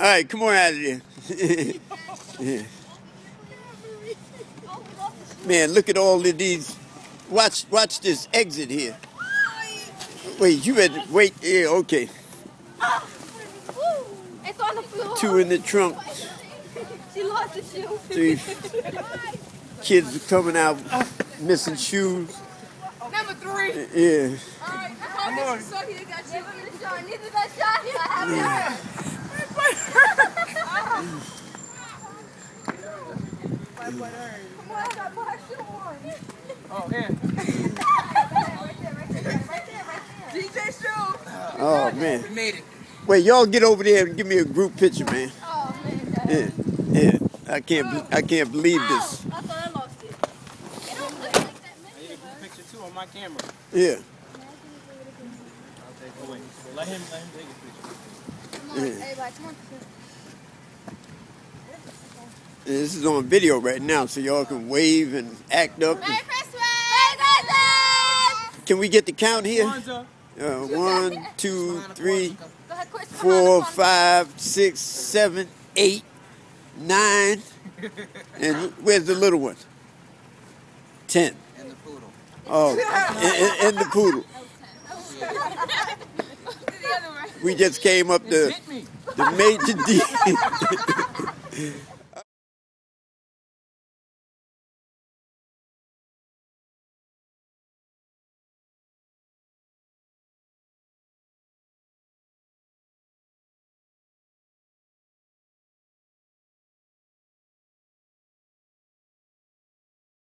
All right, come on out of there. yeah. Man, look at all of these. Watch, watch this exit here. Wait, you had to wait. Yeah, okay. It's on the floor. Two in the trunk. She lost the shoe. Three kids are coming out missing shoes. Number three. Yeah. Come on. So he got you. Neither shot. Neither that shot. I have Come on, I got my shoe on. Oh, here. DJ shoe. Oh man. We made it. Wait, y'all get over there and give me a group picture, man. Oh man. Yeah, yeah. I can't, I can't believe this. I thought I lost it. It don't look like that I need a good picture too on my camera. Yeah. I'll take it away. Let him, let him take a picture. Come on, everybody, come on. This is on video right now, so y'all can wave and act up. Merry Christmas! Merry Christmas! Can we get the count here? Kwanzaa. Uh, one, two, three, Go ahead, Chris. four, five, six, seven, eight, nine, and where's the little one? Ten. And the poodle. Oh, and, and- and the poodle. We just came up the the major D.